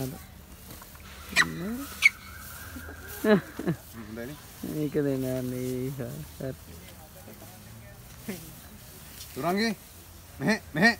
හරි. හොඳයිනේ. මේක දෙනන්නේ හරි. තුරන්ගේ මෙහෙ මෙහෙ